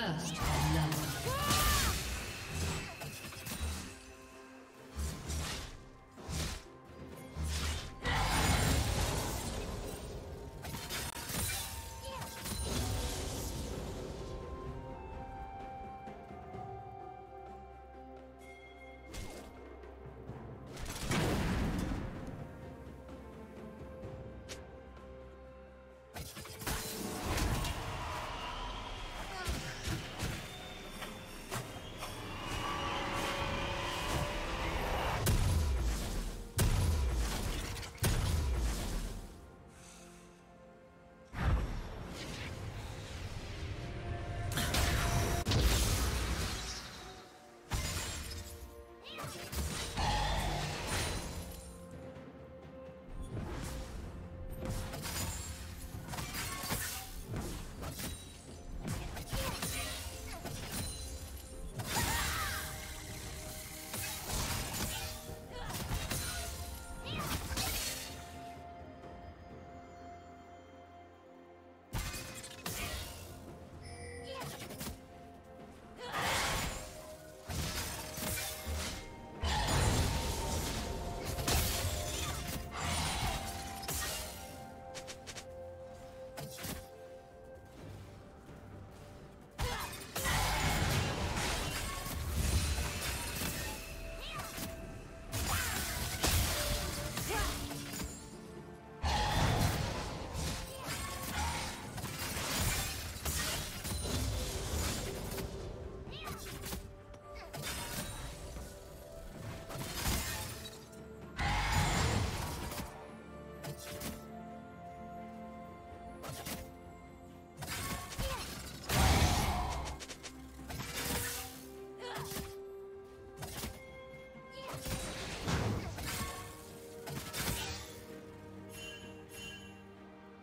First love.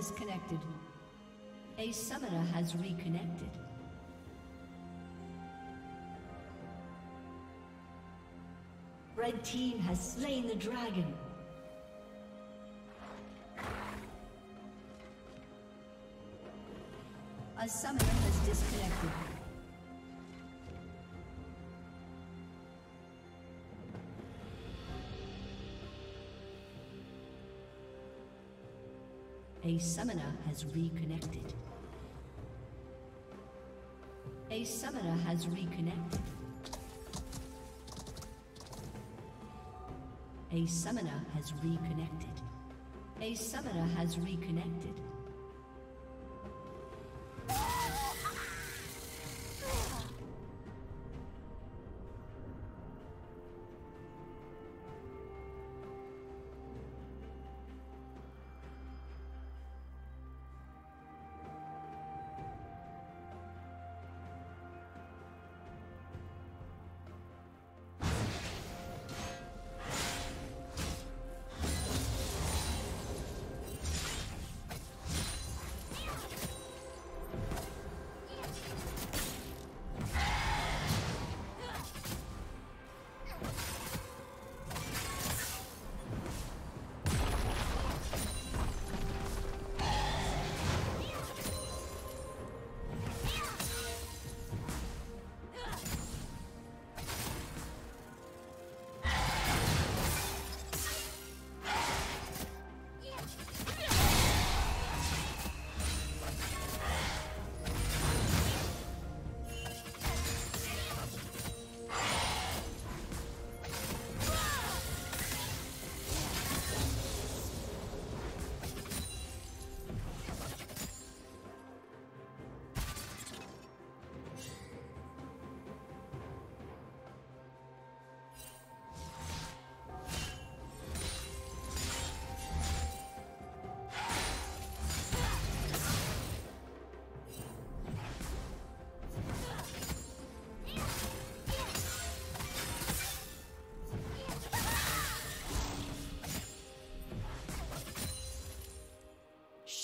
disconnected. A summoner has reconnected. Red team has slain the dragon. A summoner has disconnected. A summoner has reconnected. A summoner has reconnected. A summoner has reconnected. A summoner has reconnected.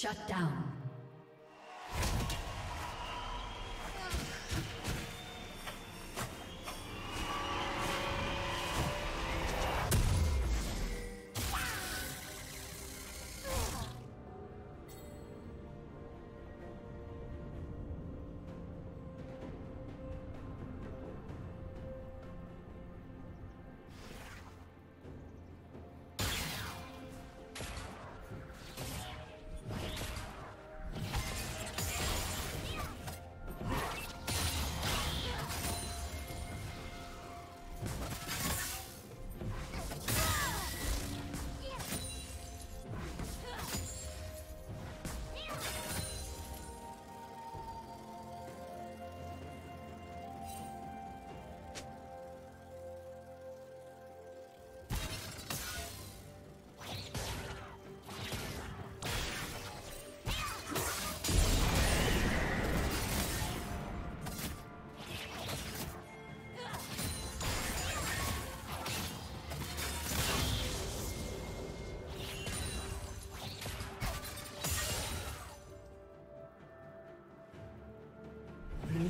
Shut down.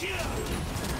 Here!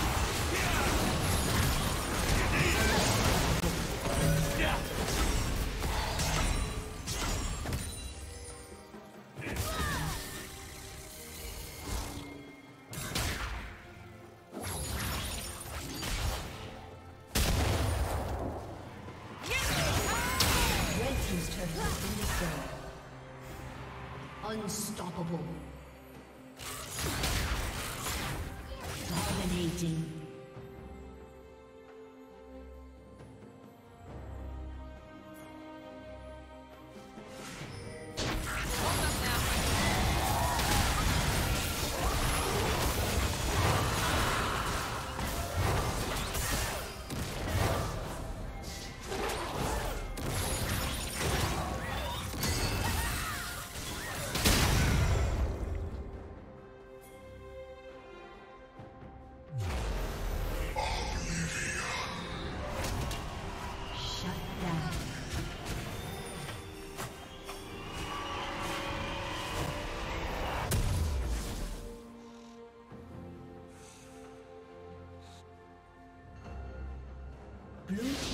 Blue.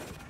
you